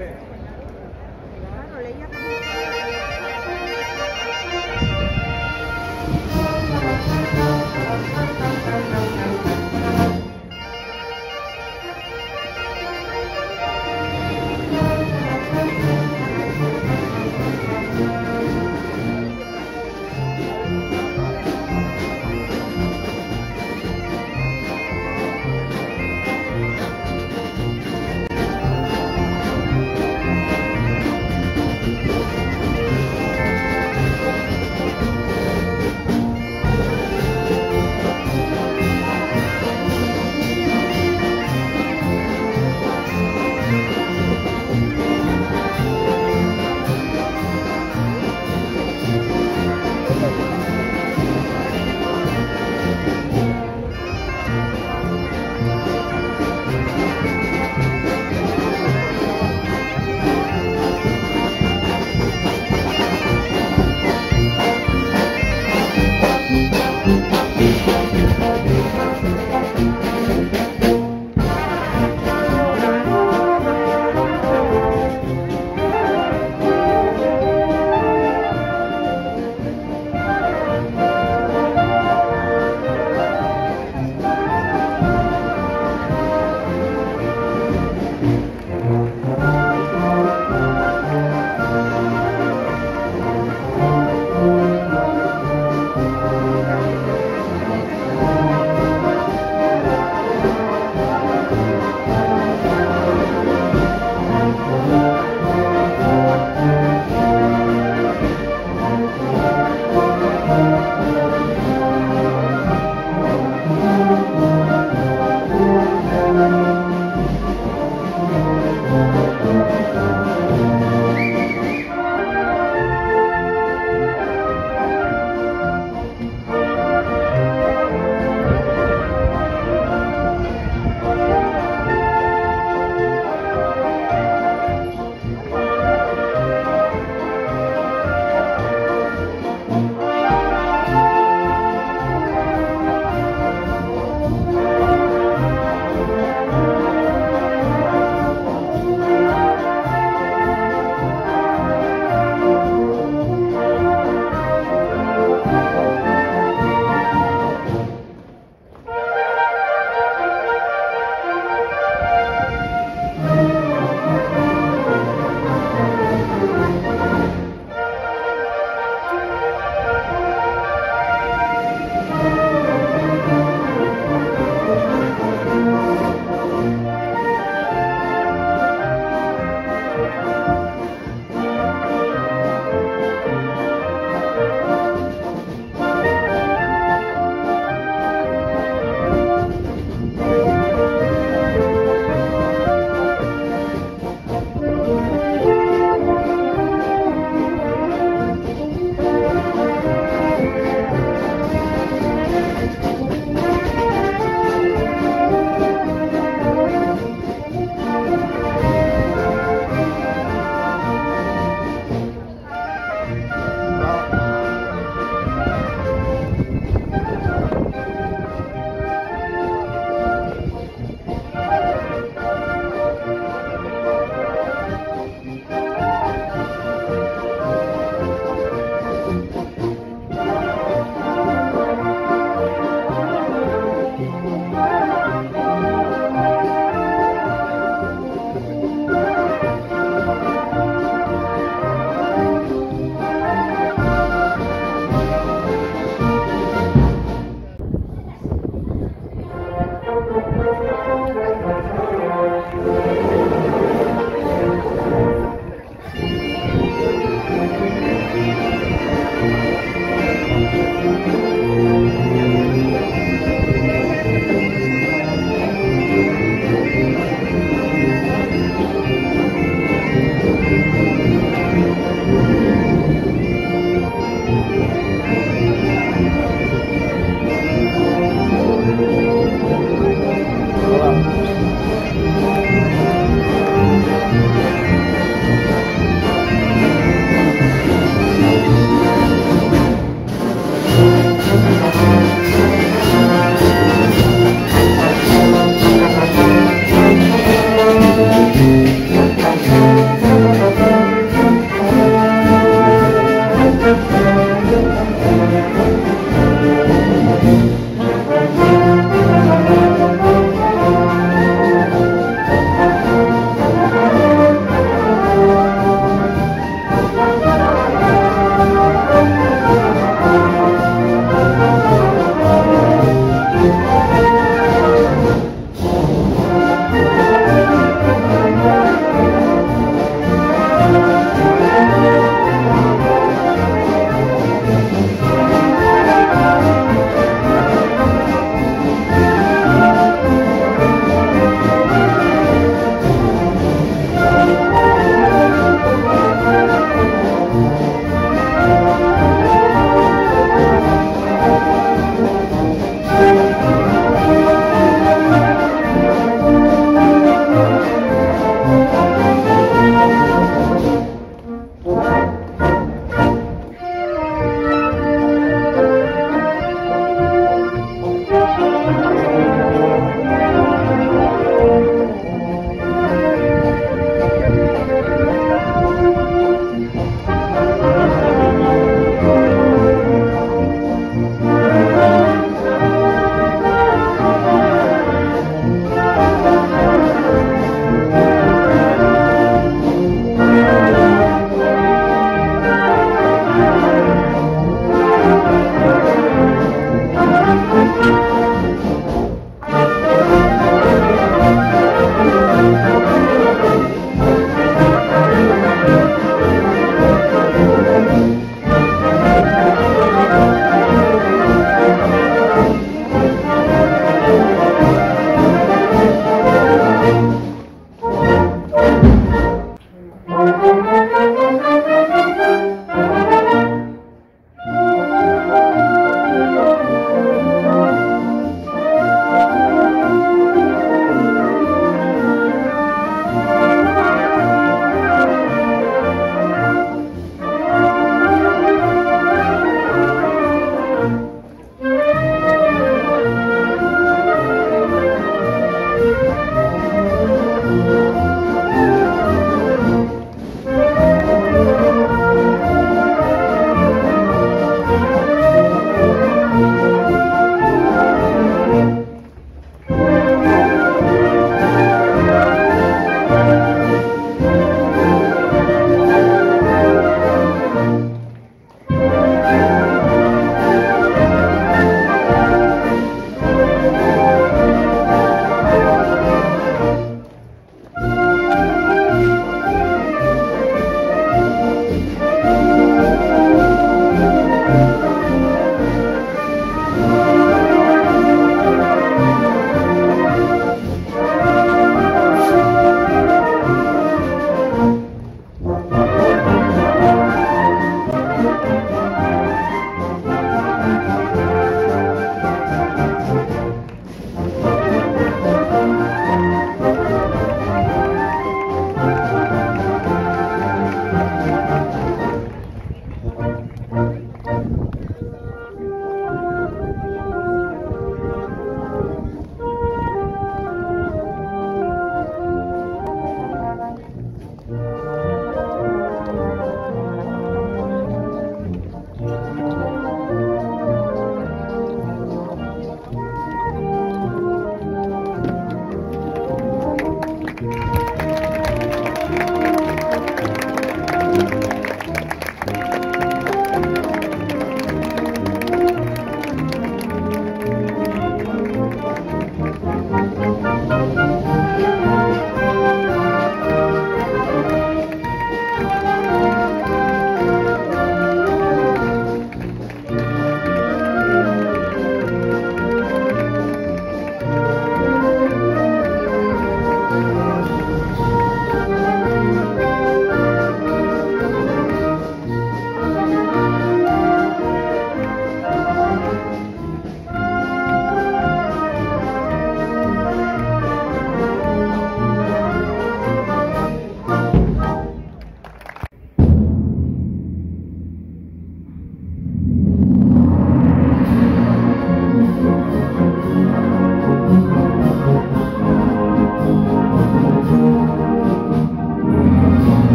Claro,